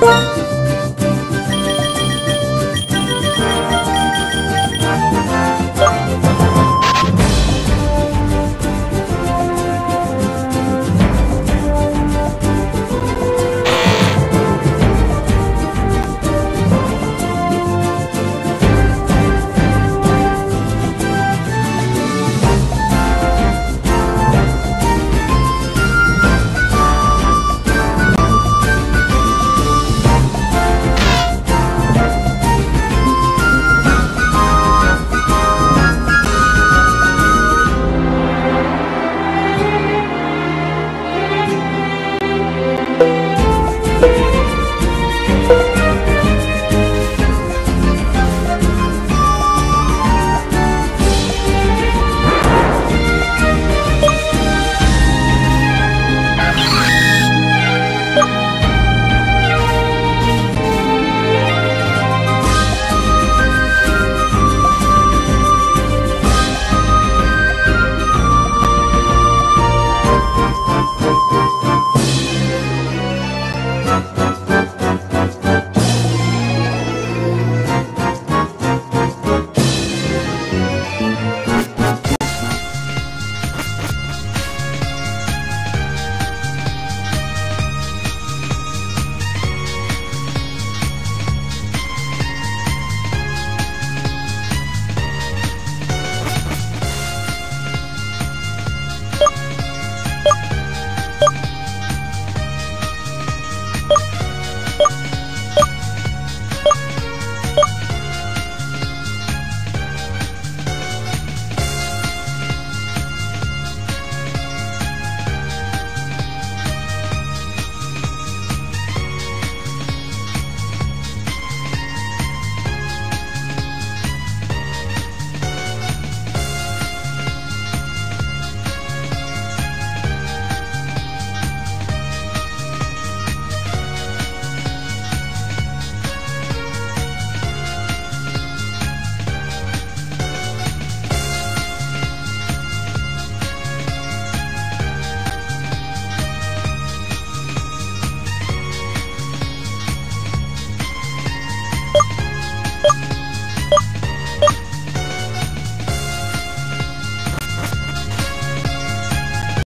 Bye.